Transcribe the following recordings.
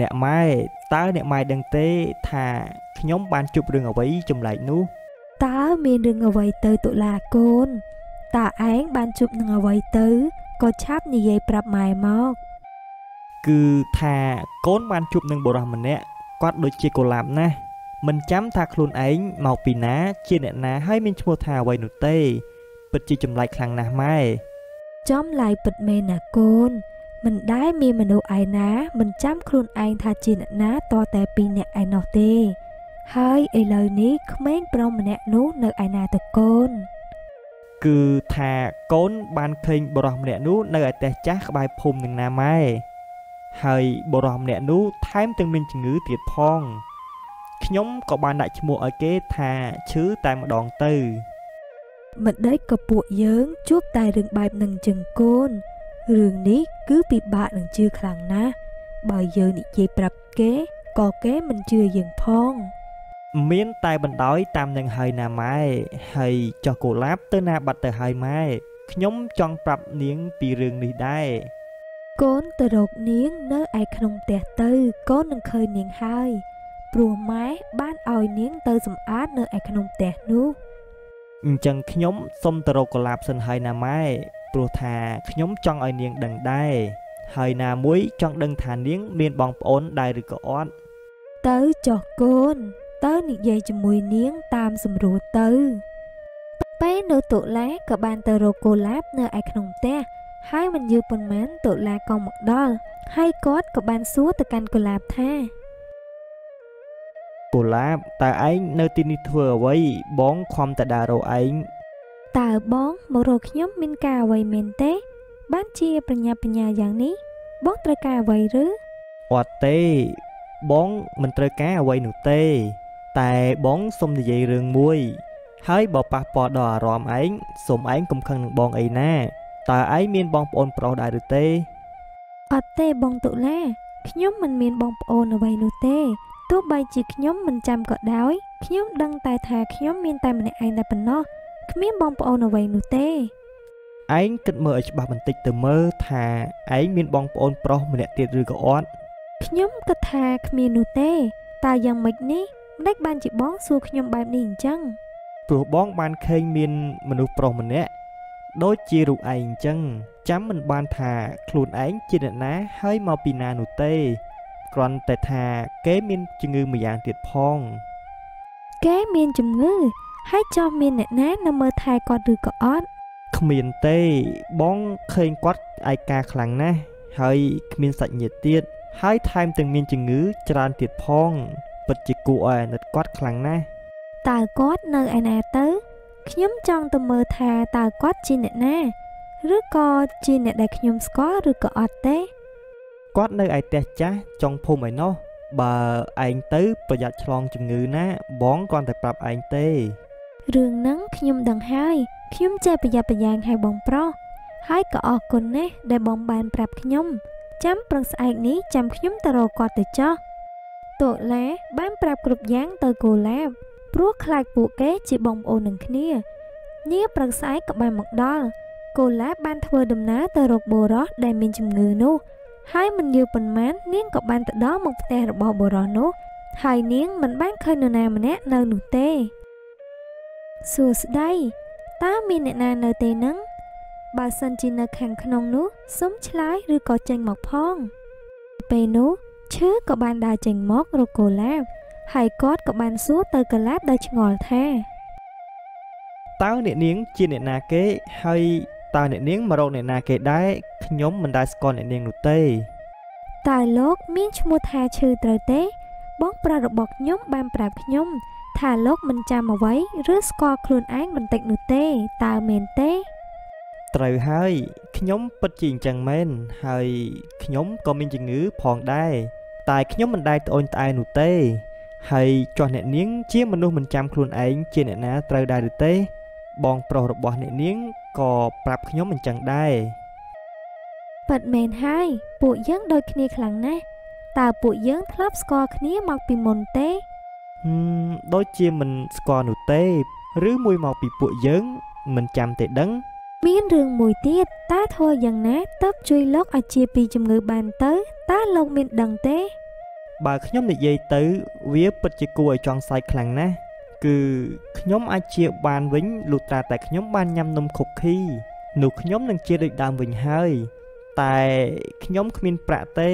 អ្នកម៉ែតើអ្នកម៉ែដឹងទេថាខ្ញុំបានជួបរឿងអ្វីចម្លែកនោះតើមានរឿងអ្វីទៅតុលាកូនតើឯងបានជួបនឹងអ្វីទៅក៏ឆាប់និយាយប្រាប់ម៉ែមកគឺថាកូនបានជួបនឹងបុរសម្នាក់គាត់ដូចជាកុលាបណាស់មិនចាំថាខ្លួនឯងមកពីណា ជាអ្នកណាហើយមានឈ្មោះថាអ្វីនោះទេ ពិតជាចម្លែកខ្លាំងណាស់ម៉ែចំឡាយពិតមែនណាកូន មិនដែលមានមនុស្សឯណាមិនចាំខ្លួនឯងថាជាអ្នកណាតតែពីអ្នកឯណោះទេ ហើយឥឡូវនេះក្មេងប្រុសម្នាក់នោះនៅឯណាទៅកូន គឺថាកូនបានឃើញបរិសម្នាក់នោះនៅឯផ្ទះចាស់ក្បែរភូមិនឹងណាម៉ែហើយបរិសម្នាក់នោះថែមទាំងមានជំងឺទៀតផងខ្ញុំក៏បានដាក់ឈ្មោះឲ្យគេថាឈឺតែម្ដងទៅម្ដេចក៏ពួកយើងជួបតែរឿងបែបនឹងចឹងកូន រឿងនេះគឺពិបាកនឹងជឿខ្លាំងណាស់បើយើងនិយាយប្រាប់គេក៏គេមិនជឿយើងផង មានតែបណ្ដោយតាមនឹងហើយណាម៉ែហើយចុះកូឡាបទៅណាបាត់ទៅហើយម៉ែខ្ញុំចង់ប្រាប់នាងពីរឿងនេះដែរកូនទៅរកនាងនៅឯក្នុងផ្ទះទៅកូននឹងឃើញនាងហើយព្រោះម៉ែបានឲ្យនាងទៅសម្អាតនៅឯក្នុងផ្ទះនោះអញ្ចឹងខ្ញុំសុំទៅរកកូឡាបសិនហើយណាម៉ែ ព្រោះថាខ្ញុំចង់ឲ្យនាងដឹងដែរហើយណាមួយចង់ដឹងថានាង មានបងប្អូនដែរឬក៏អត់ទៅចុះកូន ទៅនិយាយជាមួយនាងតាមសម្រួលទៅពេលនៅតុលាក៏បានទៅរកកូឡាបនៅឯក្នុងផ្ទះហើយមិនយូរប៉ុន្មានតុលាក៏មកដល់ហើយគាត់ក៏បានសួរទៅកាន់កូឡាបថាកូឡាបតើឯងនៅទីនេះធ្វើអ្វីបងខំតដើររកឯង តើបងមករកខ្ញុំមានការអ្វីមែនទេ បានជាប្រញាប់បញ្ញាយ៉ាងនេះ បងត្រូវការអ្វីឬអត់ទេ បងមិនត្រូវការអ្វីនោះទេ តែបងសុំនិយាយរឿងមួយ ហើយបើប៉ះពាល់ដល់អារម្មណ៍ឯងសូមឯងកុំខឹងនឹងបងអីណាតើឯងមានបងប្អូនប្រុសដែរឬទេអត់ទេបងតុលាខ្ញុំមិនមានបងប្អូនអ្វីនោះទេទោះបីជាខ្ញុំមិនចាំក៏ដោយខ្ញុំដឹងតែថាខ្ញុំមានតែម្នាក់ឯងតែប៉ុណ្ណោះ គ្មានបងប្អូនអ្វីនោះទេឯងគិតមើលឲ្យច្បាស់បន្តិចទៅមើលថាឯងមានបងប្អូនប្រុសម្នាក់ទៀតឬក៏អត់ខ្ញុំគិតថាគ្មាននោះទេតើយ៉ាងម៉េចនេះម្ដេចបានជាបងសួរខ្ញុំបែបនេះអញ្ចឹងព្រោះបងបានឃើញមានមនុស្សប្រុសម្នាក់ដូចជារូបឯងអញ្ចឹងចាំមិនបានថាខ្លួនឯងជាអ្នកណាហើយមកពីណានោះទេគ្រាន់តែថាគេមានជំងឺមួយយ៉ាងទៀតផង គេមានជំងឺ ហើយចោះមានអ្នកណានៅមើលថែគាត់ឬក៏អត់គ្មានទេបងឃើញគាត់ឯកាខ្លាំងណាស់ហើយគ្មានសាច់ញាតិទៀតហើយថែមទាំងមានជំងឺច្រើនទៀតផងពិតជាគួរឲ្យអាណិតគាត់ខ្លាំងណាស់តើគាត់នៅឯណាទៅខ្ញុំចង់ទៅមើលថាតើគាត់ជាអ្នកណាឬក៏ជាអ្នកដែលខ្ញុំស្គាល់ឬក៏អត់ទេគាត់នៅឯផ្ទះចាស់ចុងភូមិឯណោះបើឯងទៅប្រយ័ត្នឆ្លងជំងឺណា បងគ្រាន់តែប្រាប់ឯងទេ រឿងហ្នឹងខ្ញុំដឹងហើយខ្ញុំចេះប្រយ័ត្នប្រយែងឲ្យបងប្រុសហើយក៏អរគុណណាស់ដែលបងបានប្រាប់ខ្ញុំ ចាំព្រឹកស្អែកនេះចាំខ្ញុំទៅរកគាត់ទៅចោះតូឡាបានប្រាប់គ្រប់យ៉ាងទៅគូឡាបព្រោះខ្លាចពួកគេជាបងប្អូននឹងគ្នានាព្រឹកស្អែកក៏បានមកដល់គូឡាបបានធ្វើដំណើរទៅរកបូរោះដែលមានជំងឺនោះហើយមិនយូរប៉ុន្មាននាងក៏បានទៅដល់មុខផ្ទះរបស់បុរសនោះហើយនាងមិនបានឃើញនរណាម្នាក់នៅនោះទេ សួស្តីតើមានអ្នកណានៅទេនឹងបើសិនជានៅខាងក្នុងនោះសុំឆ្លើយឬក៏ចេញមកផង ពេលនោះឈើក៏បានដើរចេញមករកកូឡាបហើយគាត់ក៏បានសួរទៅកូឡាបដោយឆ្ងល់ថាតើអ្នកនាងជាអ្នកណាគេហើយតើអ្នកនាងមករកអ្នកណាគេដែរខ្ញុំមិនដែលស្គាល់អ្នកនាងនោះទេតើលោកមានឈ្មោះថាឈឺត្រូវទេ បងប្រាប់របស់ខ្ញុំបានប្រាប់ខ្ញុំ ថាលោកមិនចាំអ្វីឬស្គាល់ខ្លួនឯងបន្តិចនោះទេតើមែនទេត្រូវហើយខ្ញុំពិតជាអញ្ចឹងមែនហើយខ្ញុំក៏មានជំងឺផងដែរតែខ្ញុំមិនដែលត្អូញត្អែនោះទេហើយចោះអ្នកនាងជាមនុស្សមិនចាំខ្លួនឯងជាអ្នកណាត្រូវដែរឬទេបងប្រុសរបស់អ្នកនាងក៏ប្រាប់ខ្ញុំអញ្ចឹងដែរពិតមែនហើយពួកយើងដូចគ្នាខ្លាំងណាស់តើពួកយើងធ្លាប់ស្គាល់គ្នាមកពីមុនទេហឹម ដូចជាមិនស្គាល់នោះទេ ឬមួយមកពីពួកយើង មិនចាំទេដឹងមានរឿងមួយទៀតតើធ្វើយ៉ាងណាទើបជួយលោកឲ្យជាពីជំងឺបានទៅតើលោកមានដឹងទេ បើខ្ញុំនិយាយទៅ វាពិតជាគួរឲ្យចង់សើចខ្លាំងណាស់គឺខ្ញុំអាចជាបានវិញលុះត្រាតែខ្ញុំបានញ៉ាំនំខុកឃីនោះខ្ញុំនឹងជាដូចដើមវិញហើយ តែខ្ញុំគ្មានប្រាក់ទេ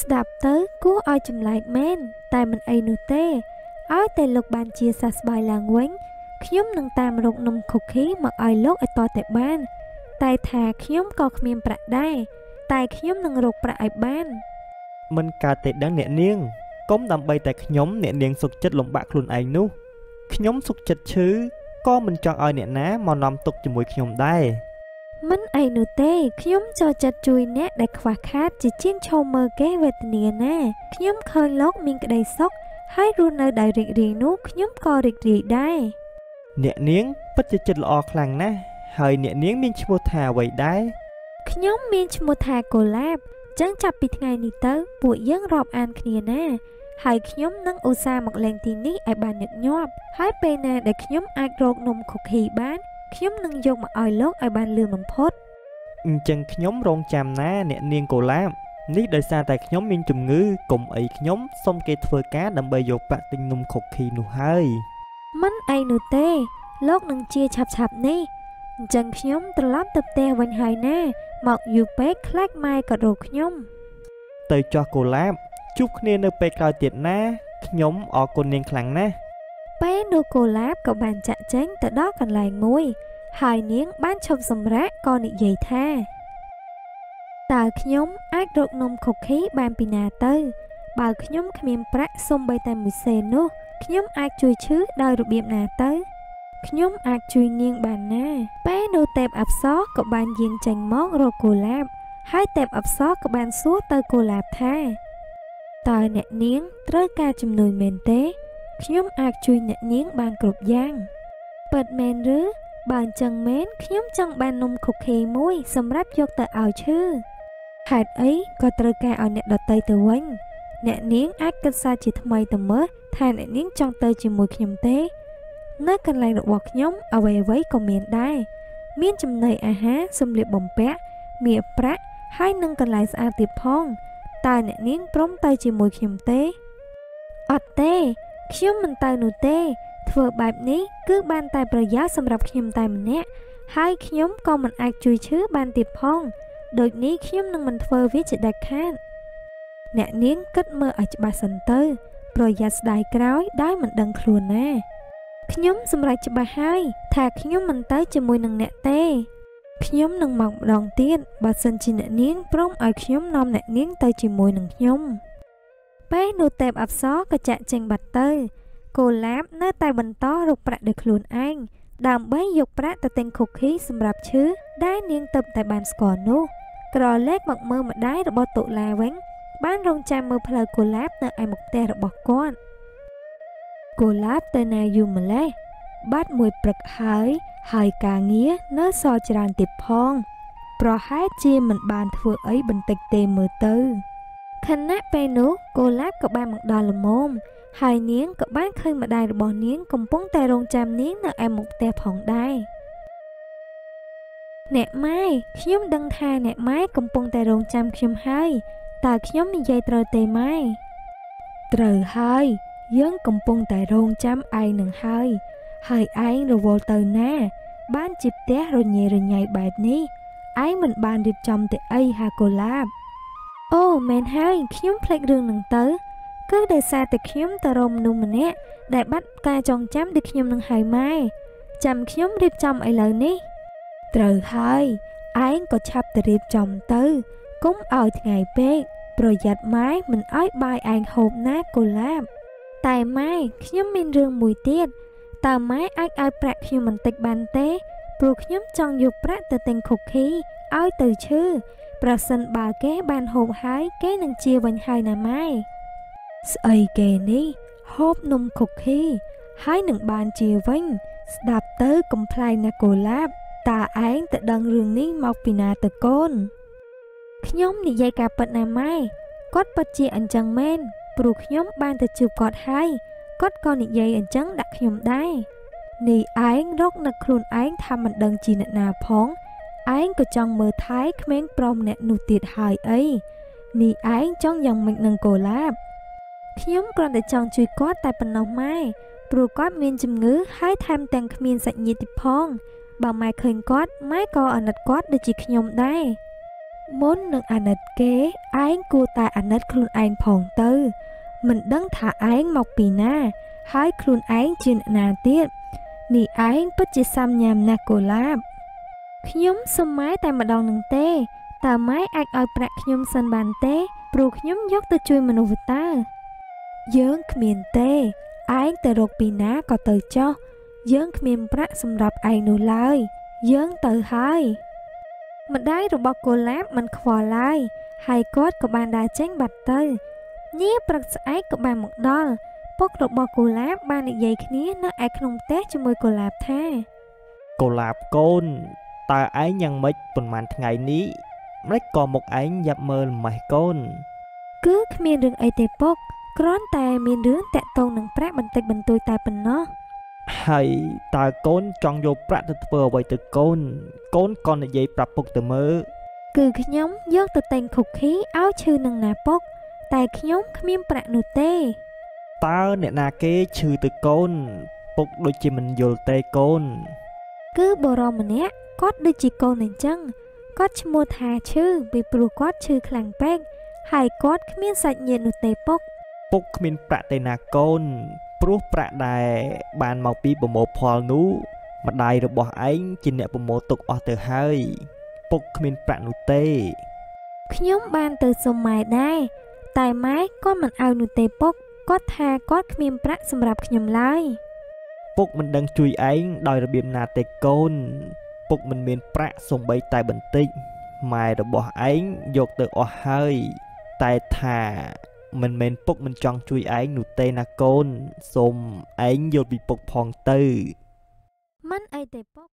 ស្ដាប់ទៅគួរឲ្យចម្លែកមែនតែមិនអីនោះទេឲ្យតែលោកបានជាសះស្បើយឡើងវិញខ្ញុំនឹងតាមរកនំខូឃីមកឲ្យលោកឲ្យតតែបាន តែថាខ្ញុំក៏គ្មានប្រាក់ដែរតែខ្ញុំនឹងរកប្រាក់ឲ្យបានមិនកើតទេដឹងអ្នកនាងកុំដើម្បីតែខ្ញុំអ្នកនាងសុខចិត្តលំបាកខ្លួនឯងនោះខ្ញុំសុខចិត្តឈឺក៏មិនចង់ឲ្យអ្នកណាមកនាំទុកជាមួយខ្ញុំដែរ មិនអីនោះទេខ្ញុំចូលចិត្តជួយអ្នកដែលខ្វះខាតជាជាងឈោមមើលគេវេទនាណាខ្ញុំឃើញលោកមានក្តីសុខហើយរស់នៅដោយរីករាយនោះខ្ញុំក៏រីករាយដែរអ្នកនាងពិតជាចិត្តល្អខ្លាំងណាស់ហើយអ្នកនាងមានឈ្មោះថាអ្វីដែរខ្ញុំមានឈ្មោះថាកូឡាបចឹងចាប់ពីថ្ងៃនេះទៅពួកយើងរាប់អានគ្នាណាហើយខ្ញុំនឹងឧស្សាហ៍មកលេងទីនេះឲ្យបានញឹកញាប់ហើយពេលណាដែលខ្ញុំអាចរកនំខូឃីបាន ខ្ញុំនឹងយកមកឲ្យលោកឲ្យបានលឿនបំផុតអញ្ចឹងខ្ញុំរងចាំណាអ្នកនាងកូឡាបនេះដោយសារតែខ្ញុំមានជំងឺកុំអីខ្ញុំសុំគេធ្វើការដើម្បីយកប្រាក់ទិញនំខុកឃីនោះហើយមិនអីនោះទេ លោកនឹងជាឆាប់ឆាប់ៗនេះអញ្ចឹងខ្ញុំត្រឡប់ទៅផ្ទះវិញហើយណាមកយូរពេកខ្លាចម៉ែក៏រកខ្ញុំ ទៅចោះកូឡាបជួបគ្នានៅពេលក្រោយទៀតណាខ្ញុំអរគុណនាងខ្លាំងណាស់ ពេលនោះកូឡាបក៏បានចាក់ចេញទៅដល់កន្លែងមួយ ហើយនាងបានឈប់សម្រាកក៏និយាយថាតើខ្ញុំអាចរកនំខូឃីបានពីណាទៅ បើខ្ញុំគ្មានប្រាក់សំបីតែមួយសេននោះខ្ញុំអាចជួយឈឺដោយរបៀបណាទៅខ្ញុំអាចជួយនាងបានណា ពេលនោះទេពអប្សរក៏បានយាងចេញមករកកូឡាប ហើយទេពអប្សរក៏បានសួរទៅកូឡាបថាតើអ្នកនាងត្រូវការជំនួយមែនទេ ខ្ញុំអាចជួយអ្នកនាងបានគ្រប់យ៉ាងពិតមែនឬបើអញ្ចឹងមែនខ្ញុំចង់បាននំខូឃីមួយសម្រាប់យកទៅឲ្យឈឺហេតុអីក៏ត្រូវការឲ្យអ្នកដតីទៅវិញអ្នកនាងអាចគិតសារជាថ្មីទៅមើលថាអ្នកនាងចង់ទៅជាមួយខ្ញុំទេ នៅកន្លែងរបស់ខ្ញុំអ្វីអ្វីក៏មានដែរមានចំណីអាហារសម្លៀកបំពាក់មាសប្រាក់ហើយនិងកន្លែងស្អាតទៀតផងតើអ្នកនាងព្រមទៅជាមួយខ្ញុំទេអត់ទេ ខ្ញុំមិនទៅនោះទេ ធ្វើបែបនេះគឺបានតែប្រយោជន៍សម្រាប់ខ្ញុំតែម្នាក់ហើយខ្ញុំក៏មិនអាចជួយឈឺបានទៀតផងដូចនេះខ្ញុំនឹងមិនធ្វើវាជាដាច់ខាតអ្នកនាងគិតមើលឲ្យច្បាស់សិនទៅ ប្រយ័ត្នស្ដាយក្រោយដោយមិនដឹងខ្លួនណាខ្ញុំសម្រេចច្បាស់ហើយថាខ្ញុំមិនទៅជាមួយនឹងអ្នកទេខ្ញុំនឹងមកម្ដងទៀតបើសិនជាអ្នកនាងព្រមឲ្យខ្ញុំនាំអ្នកនាងទៅជាមួយនឹងខ្ញុំ ពេលនោះទេពអប្សរក៏ចាក់ចេញបាត់ទៅកូឡាបនៅតែបន្តរកប្រាក់ដោយខ្លួនឯងដើម្បីយកប្រាក់ទៅទិញខូឃីសម្រាប់ឈឺដែលនាងទៅតែបានស្គាល់នោះក្រឡេកមកមើលម្ដាយរបស់តុលាវិញ បានរងចាំមើលផ្លូវកូឡាបនៅឯមុខផ្ទះរបស់គាត់កូឡាបទៅណាយូរម្លេះបាត់មួយព្រឹកហើយហើយការងារនៅសល់ច្រើនទៀតផង ប្រហែលជាមិនបានធ្វើអីបន្តិចទេមើលទៅ ខណៈពេលនោះកូឡាបក៏បានមកដល់ល្មមហើយនាងក៏បានឃើញម្ដាយរបស់នាងកំពុងតែរងចាំនាងនៅឯមុខផ្ទះផងដែរអ្នកម៉ែខ្ញុំដឹងថាអ្នកម៉ែកំពុងតែរងចាំខ្ញុំហើយតើខ្ញុំនិយាយត្រូវទេម៉ែត្រូវហើយយើងកំពុងតែរងចាំឯងនឹងហើយហើយឯងរវល់ទៅណា បានជាផ្ទះរញ៉េរញ៉ៃបែបនេះឯងមិនបានរៀបចំទេអីហាកូឡាប អូមែនហើយខ្ញុំភ្លេចរឿងនឹងទៅគឺដោយសារតែខ្ញុំទៅរកមនុស្សម្នាក់ដែលបាត់ការចងចាំដូចខ្ញុំនឹងហៅម៉ែចាំខ្ញុំរៀបចំឥឡូវនេះ ត្រូវហើយឯងក៏ឆាប់ទៅរៀបចំទៅកុំឲ្យថ្ងៃពេកប្រយ័ត្នម៉ែមិនឲ្យបាយឯងហូបណាកូឡាបតែម៉ែខ្ញុំមានរឿងមួយទៀតតើម៉ែអាចឲ្យប្រាក់ខ្ញុំបន្តិចបានទេព្រោះខ្ញុំចង់យកប្រាក់ទៅទិញខូឃីឲ្យទៅឈឺ ប្រសិនបើគេបានហូបហើយគេនឹងជាវិញហើយណាម៉ែស្អីគេនេះហូបនំខូឃីហើយនឹងបានជាវិញ ស្ដាប់ទៅកំ pl ៃណាកូឡាបតើឯងទៅដឹងរឿងនេះមកពីណាទៅកូនខ្ញុំនិយាយការពិតណាម៉ែគាត់ពិតជាអញ្ចឹងមែនព្រោះខ្ញុំបានទៅជួបគាត់ហើយគាត់ក៏និយាយអញ្ចឹងដាក់ខ្ញុំដែរនេះឯងរកនឹកខ្លួនឯងថាមិនដឹងជាអ្នកណាផង ឯងក៏ចង់មើលថែក្មេងប្រុសម្នាក់នោះទៀតហើយអីនេះឯងចង់យ៉ាងម៉េចនឹងកូឡាបខ្ញុំគ្រាន់តែចង់ជួយគាត់តែប៉ុណ្ណោះម៉ែព្រោះគាត់មានជំងឺហើយថែមទាំងគ្មានសាច់ញាតិទៀតផងបើម៉ែឃើញគាត់ម៉ែក៏អាណិតគាត់ដូចជាខ្ញុំដែរមុននឹងអាណិតគេឯងគួរតែអាណិតខ្លួនឯងផងទៅ មិនដឹងថាឯងមកពីណា ហើយខ្លួនឯងជាអ្នកណាទៀតនេះឯងពិតជាសាំញ៉ាំណាស់កូឡាប ខ្ញុំសុំម៉ែតែម្ដងនឹងទេតើម៉ែអាចឲ្យប្រាក់ខ្ញុំសិនបានទេព្រោះខ្ញុំយកទៅជួយមនុស្សតើយើងគ្មានទេឯងទៅរកពីណាក៏ទៅចោះយើងគ្មានប្រាក់សម្រាប់ឯងនោះឡើយ យើងទៅហើយម្ដាយរបស់កូឡាបមិនខ្វល់ឡើយហើយគាត់ក៏បានដើរចេញបាត់ទៅញៀព្រឹកស្អែកក៏បានមកដល់ពុករបស់កូឡាបបាននិយាយគ្នានៅឯក្នុងផ្ទះជាមួយកូឡាបថាកូឡាបកូន តើឯងយ៉ាងម៉េចប៉ុន្មានថ្ងៃនេះម្លេចក៏មកឯងយ៉ាប់មើលម៉េះកូនគឺគ្មានរឿងអីទេពុកគ្រាន់តែមានរឿងតាក់ទងនឹងប្រាក់បន្តិចបន្តួចតែប៉ុណ្ណោះហើយតើកូនចង់យកប្រាក់ទៅធ្វើអ្វីទៅកូន កូនក៏និយាយប្រាប់ពុកទៅមើលគឺខ្ញុំយកទៅទិញខូឃីឲ្យឈឺនឹងណាពុក តែខ្ញុំគ្មានប្រាក់នោះទេតើអ្នកណាគេឈឺទៅកូន ពុកដូចជាមិនយល់ទេកូន គឺបរមម្នាក់គាត់ដូចជាកូនអញ្ចឹងគាត់ឈ្មោះថាឈឺពីព្រោះគាត់ឈឺខ្លាំងពេកហើយគាត់គ្មានសាច់ញាតិនោះទេពុកពុកគ្មានប្រាក់ទេណាកូនព្រោះប្រាក់ដែលបានមកពីប្រមូលផលនោះម្ដាយរបស់ឯងជាអ្នកប្រមូលទុកអស់ទៅហើយពុកគ្មានប្រាក់នោះទេខ្ញុំបានទៅសុំម៉ែដែរតែម៉ែក៏មិនឲ្យនោះទេពុកគាត់ថាគាត់គ្មានប្រាក់សម្រាប់ខ្ញុំឡើយ ពុកមិនដឹងជួយឯងដោយរបៀបណាទេកូន ពុកមិនមានប្រាក់សំបីតែបន្តិចម៉ែរបស់ឯងយកទៅអស់ហើយតែថាមិនមែនពុកមិនចង់ជួយឯងនោះទេណាកូនសូមឯងយល់ពីពុកផងទៅមិនអីទេពុក